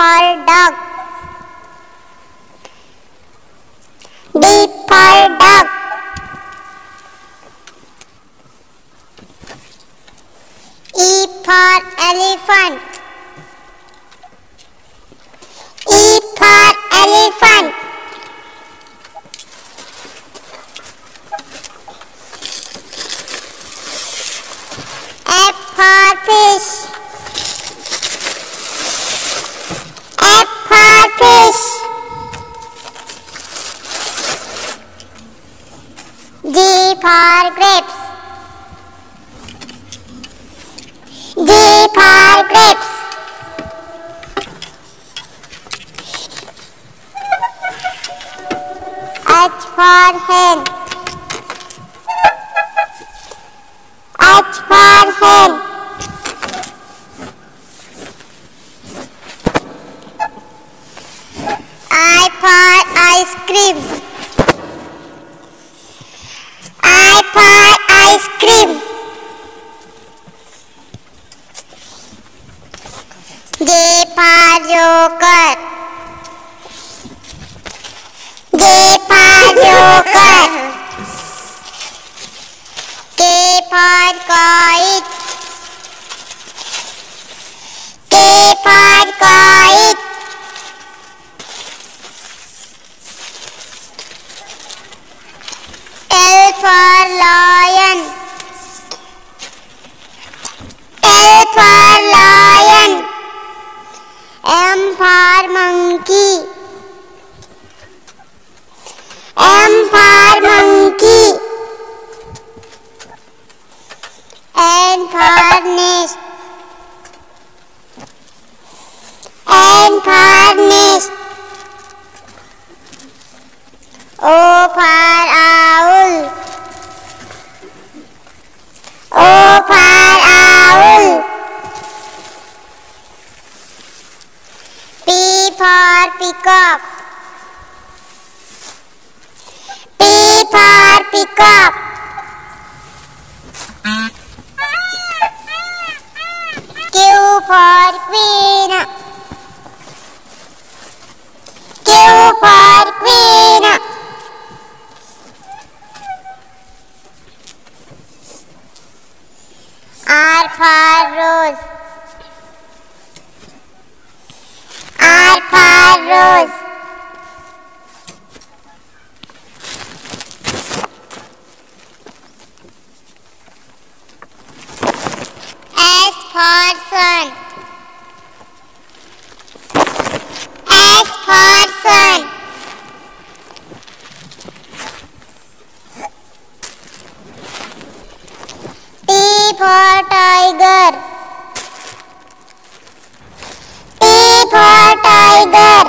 For dog. D for dog. E for elephant. For grapes. G for grapes. H for hen. H for hen. J for joker J for joker K for kite peacock. P for peacock. Q for queen. Q for queen. R for rose. For tiger. T for tiger.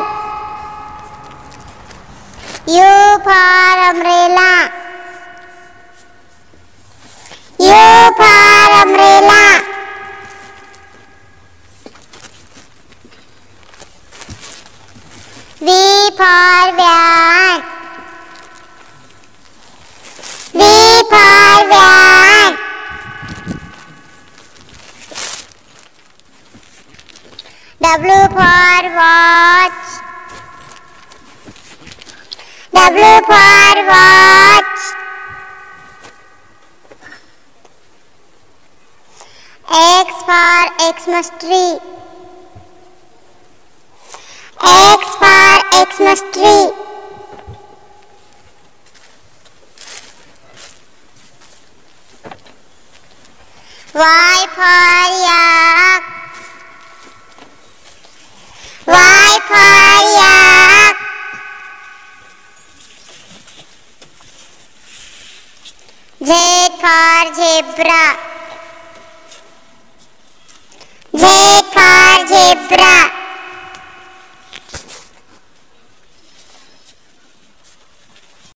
U for umbrella. U for umbrella. V for van. For watch. W for watch. X for Xmas tree. X for Xmas tree. Y for yak. Algebra.